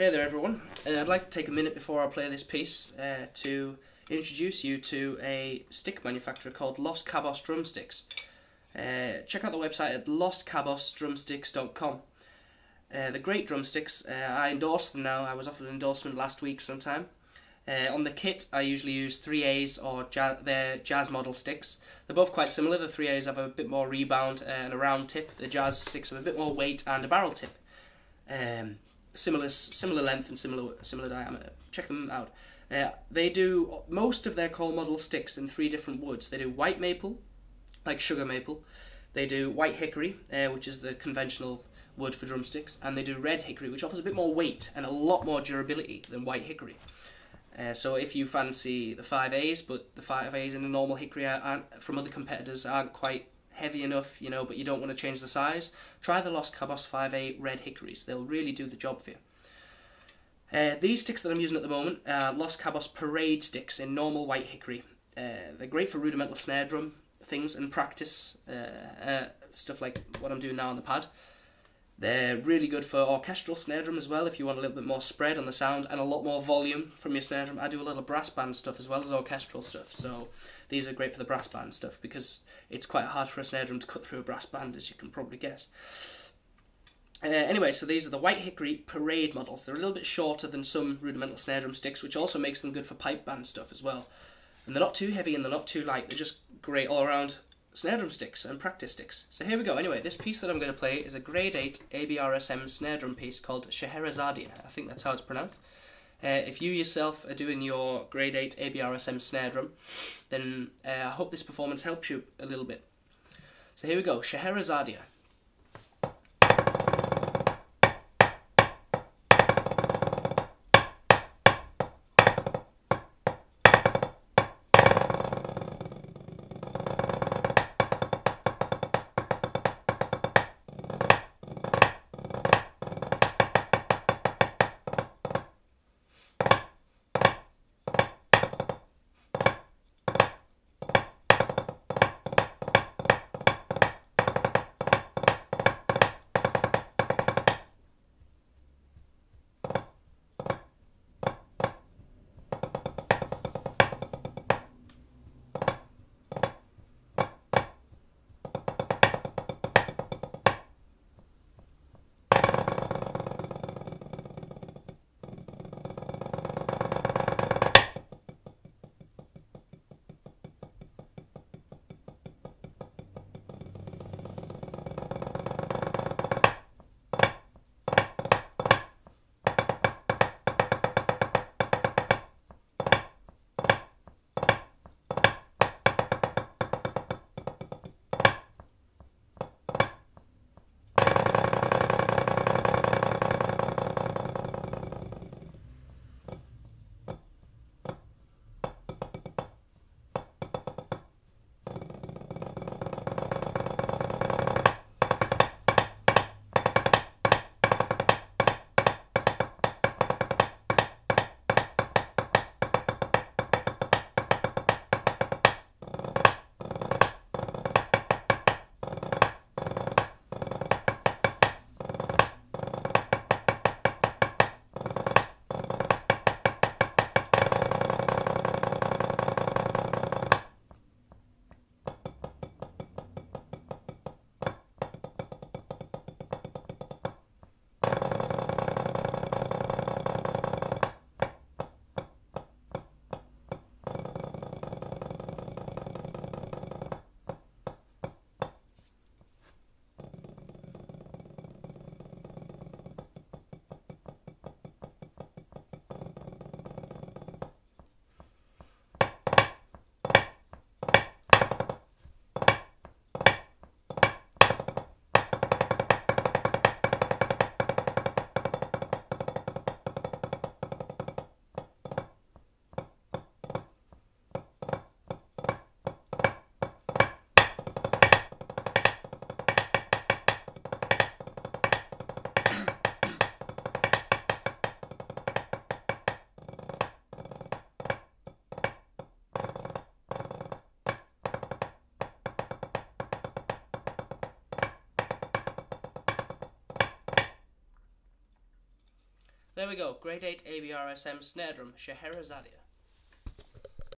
Hey there, everyone. Uh, I'd like to take a minute before I play this piece uh, to introduce you to a stick manufacturer called Los Cabos Drumsticks. Uh, check out the website at loscabosdrumsticks.com. Uh, the great drumsticks, uh, I endorse them now. I was offered an endorsement last week sometime. Uh, on the kit, I usually use 3As or jazz, their jazz model sticks. They're both quite similar. The 3As have a bit more rebound uh, and a round tip. The jazz sticks have a bit more weight and a barrel tip. Um, similar similar length and similar similar diameter. Check them out. Uh, they do most of their core model sticks in three different woods. They do white maple, like sugar maple. They do white hickory, uh, which is the conventional wood for drumsticks, and they do red hickory, which offers a bit more weight and a lot more durability than white hickory. Uh, so if you fancy the 5As, but the 5As in a normal hickory aren't, from other competitors aren't quite heavy enough, you know, but you don't want to change the size, try the Los Cabos 5A red hickories. They'll really do the job for you. Uh, these sticks that I'm using at the moment are Los Cabos Parade sticks in normal white hickory. Uh, they're great for rudimental snare drum things and practice, uh, uh stuff like what I'm doing now on the pad. They're really good for orchestral snare drum as well if you want a little bit more spread on the sound and a lot more volume from your snare drum. I do a little brass band stuff as well as orchestral stuff, so these are great for the brass band stuff because it's quite hard for a snare drum to cut through a brass band, as you can probably guess. Uh, anyway, so these are the White Hickory Parade models. They're a little bit shorter than some rudimental snare drum sticks, which also makes them good for pipe band stuff as well. And they're not too heavy and they're not too light. They're just great all around snare drum sticks and practice sticks. So here we go. Anyway, this piece that I'm going to play is a grade 8 ABRSM snare drum piece called Scheherazadia. I think that's how it's pronounced. Uh, if you yourself are doing your grade 8 ABRSM snare drum, then uh, I hope this performance helps you a little bit. So here we go, Scheherazadia. There we go. Grade 8 ABRSM snare drum, Scheherazade.